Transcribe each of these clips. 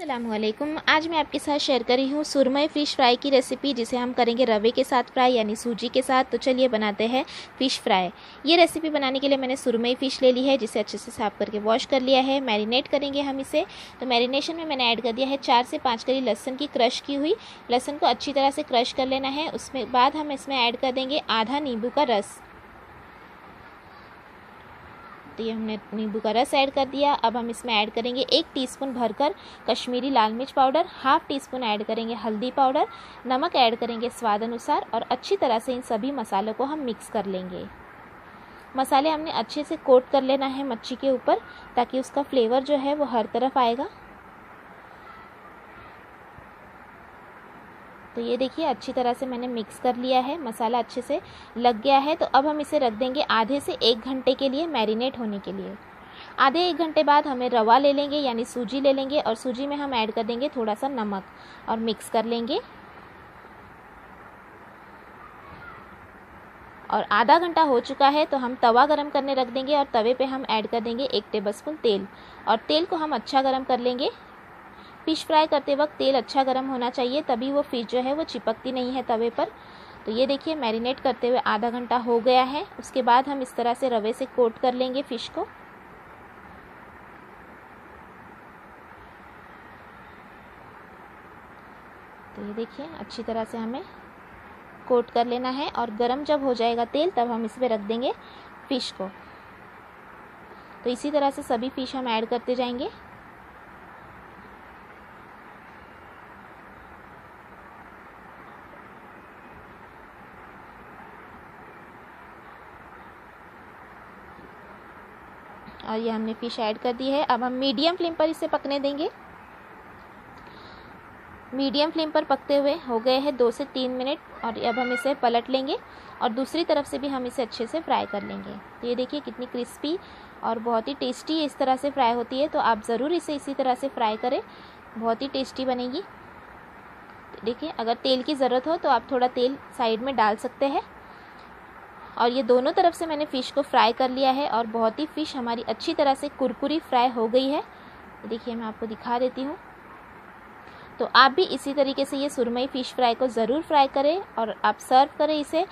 असलम आज मैं आपके साथ शेयर कर रही हूँ सुरमई फ़िश फ्राई की रेसिपी जिसे हम करेंगे रवे के साथ फ्राई यानी सूजी के साथ। तो चलिए बनाते हैं फ़िश फ्राई ये रेसिपी बनाने के लिए मैंने सुरमई फ़िश ले ली है, जिसे अच्छे से साफ़ करके वॉश कर लिया है। मैरिनेट करेंगे हम इसे। तो मैरिनेशन में मैंने ऐड कर दिया है चार से पाँच करी लहसन की क्रश की हुई। लहसन को अच्छी तरह से क्रश कर लेना है। उसमें बाद हम इसमें ऐड कर देंगे आधा नींबू का रस। तो ये हमने नींबू का रस ऐड कर दिया। अब हम इसमें ऐड करेंगे एक टीस्पून भरकर कश्मीरी लाल मिर्च powder, half teaspoon add करेंगे हल्दी पाउडर, नमक ऐड करेंगे स्वाद अनुसार और अच्छी तरह से इन सभी मसालों को हम मिक्स कर लेंगे। मसाले हमने अच्छे से कोट कर लेना है मच्छी के ऊपर, ताकि उसका फ्लेवर जो है वो हर तरफ़ आएगा। तो ये देखिए, अच्छी तरह से मैंने मिक्स कर लिया है, मसाला अच्छे से लग गया है। तो अब हम इसे रख देंगे आधे से एक घंटे के लिए मैरिनेट होने के लिए। आधे एक घंटे बाद हमें रवा ले लेंगे, यानी सूजी ले लेंगे, और सूजी में हम ऐड कर देंगे थोड़ा सा नमक और मिक्स कर लेंगे। और आधा घंटा हो चुका है तो हम तवा गरम करने रख देंगे और तवे पे हम ऐड कर देंगे एक टेबलस्पून तेल। और तेल को हम अच्छा गरम कर लेंगे। फ़िश फ्राई करते वक्त तेल अच्छा गर्म होना चाहिए, तभी वो फ़िश जो है वो चिपकती नहीं है तवे पर। तो ये देखिए, मैरिनेट करते हुए आधा घंटा हो गया है। उसके बाद हम इस तरह से रवे से कोट कर लेंगे फ़िश को। तो ये देखिए, अच्छी तरह से हमें कोट कर लेना है और गरम जब हो जाएगा तेल, तब हम इसमें रख देंगे फ़िश को। तो इसी तरह से सभी फ़िश हम ऐड करते जाएँगे। और ये हमने फ़िश ऐड कर दी है। अब हम मीडियम फ्लेम पर इसे पकने देंगे। मीडियम फ्लेम पर पकते हुए हो गए हैं दो से तीन मिनट और अब हम इसे पलट लेंगे और दूसरी तरफ़ से भी हम इसे अच्छे से फ्राई कर लेंगे। तो ये देखिए कितनी क्रिस्पी और बहुत ही टेस्टी इस तरह से फ्राई होती है। तो आप ज़रूर इसे इसी तरह से फ्राई करें। बहुत ही टेस्टी बनेगी। देखिए, अगर तेल की ज़रूरत हो तो आप थोड़ा तेल साइड में डाल सकते हैं। और ये दोनों तरफ़ से मैंने फ़िश को फ्राई कर लिया है और बहुत ही फ़िश हमारी अच्छी तरह से कुरकुरी फ्राई हो गई है। देखिए, मैं आपको दिखा देती हूँ। तो आप भी इसी तरीके से ये सुरमई फ़िश फ्राई को ज़रूर फ्राई करें और आप सर्व करें इसे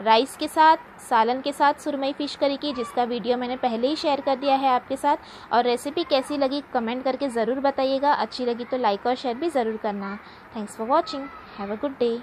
राइस के साथ, सालन के साथ सुरमई फ़िश करी की, जिसका वीडियो मैंने पहले ही शेयर कर दिया है आपके साथ। और रेसिपी कैसी लगी कमेंट करके ज़रूर बताइएगा। अच्छी लगी तो लाइक और शेयर भी ज़रूर करना। Thanks for watching have a good day